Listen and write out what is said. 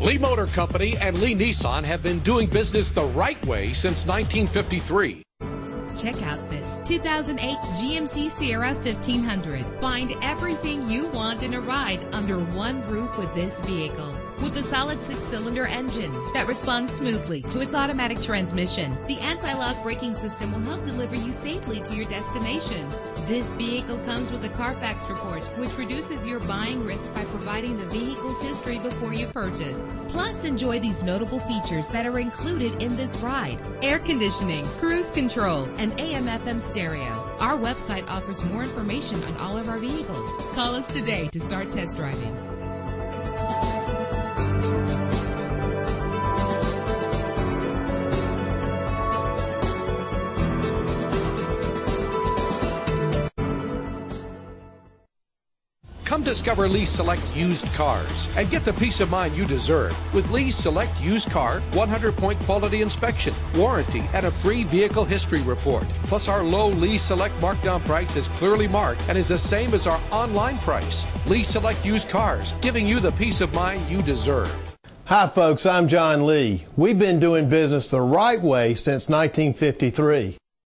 Lee Motor Company and Lee Nissan have been doing business the right way since 1953. Check out this 2008 GMC Sierra 1500. Find everything you want in a ride under one roof with this vehicle. With a solid six cylinder engine that responds smoothly to its automatic transmission, the anti lock braking system will help deliver you safely to your destination. This vehicle comes with a Carfax report, which reduces your buying risk by providing the vehicle's history before you purchase. Plus, enjoy these notable features that are included in this ride air conditioning, cruise control, and AM FM stereo. Our website offers more information on all of our vehicles. Call us today to start test driving. Come discover Lee Select used cars and get the peace of mind you deserve with Lee Select used car 100 point quality inspection, warranty, and a free vehicle history report. Plus, our low Lee Select markdown price is clearly marked and is the same as our online price. Lee Select used cars, giving you the peace of mind you deserve. Hi, folks. I'm John Lee. We've been doing business the right way since 1953.